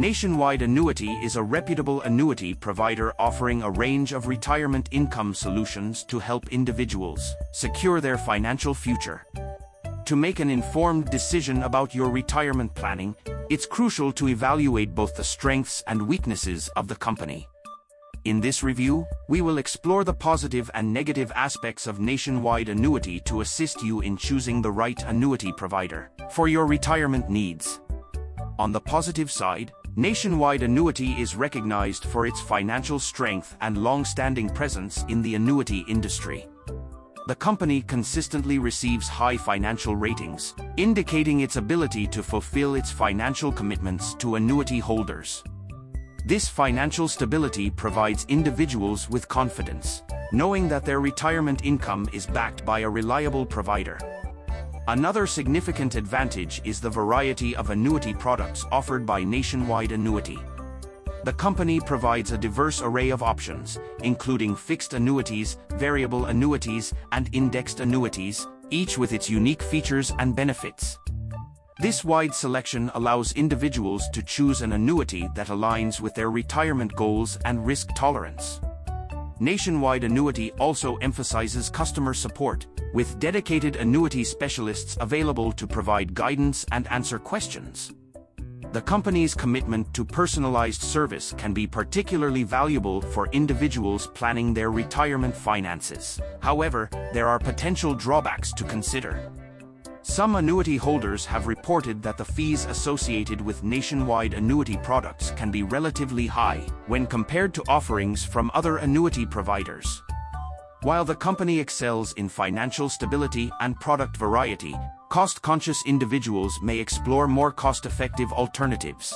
Nationwide Annuity is a reputable annuity provider offering a range of retirement income solutions to help individuals secure their financial future. To make an informed decision about your retirement planning, it's crucial to evaluate both the strengths and weaknesses of the company. In this review, we will explore the positive and negative aspects of Nationwide Annuity to assist you in choosing the right annuity provider for your retirement needs. On the positive side, Nationwide Annuity is recognized for its financial strength and long-standing presence in the annuity industry. The company consistently receives high financial ratings, indicating its ability to fulfill its financial commitments to annuity holders. This financial stability provides individuals with confidence, knowing that their retirement income is backed by a reliable provider. Another significant advantage is the variety of annuity products offered by Nationwide Annuity. The company provides a diverse array of options, including fixed annuities, variable annuities, and indexed annuities, each with its unique features and benefits. This wide selection allows individuals to choose an annuity that aligns with their retirement goals and risk tolerance. Nationwide Annuity also emphasizes customer support, with dedicated annuity specialists available to provide guidance and answer questions. The company's commitment to personalized service can be particularly valuable for individuals planning their retirement finances. However, there are potential drawbacks to consider. Some annuity holders have reported that the fees associated with nationwide annuity products can be relatively high when compared to offerings from other annuity providers. While the company excels in financial stability and product variety, cost-conscious individuals may explore more cost-effective alternatives.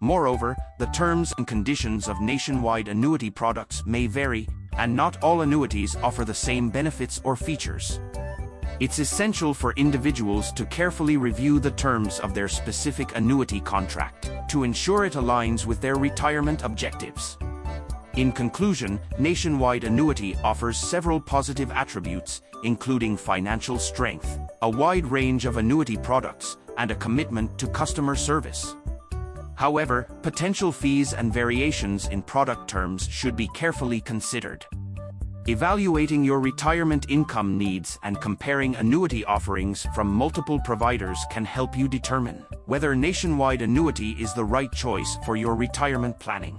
Moreover, the terms and conditions of nationwide annuity products may vary, and not all annuities offer the same benefits or features. It's essential for individuals to carefully review the terms of their specific annuity contract to ensure it aligns with their retirement objectives. In conclusion, Nationwide Annuity offers several positive attributes, including financial strength, a wide range of annuity products, and a commitment to customer service. However, potential fees and variations in product terms should be carefully considered. Evaluating your retirement income needs and comparing annuity offerings from multiple providers can help you determine whether Nationwide Annuity is the right choice for your retirement planning.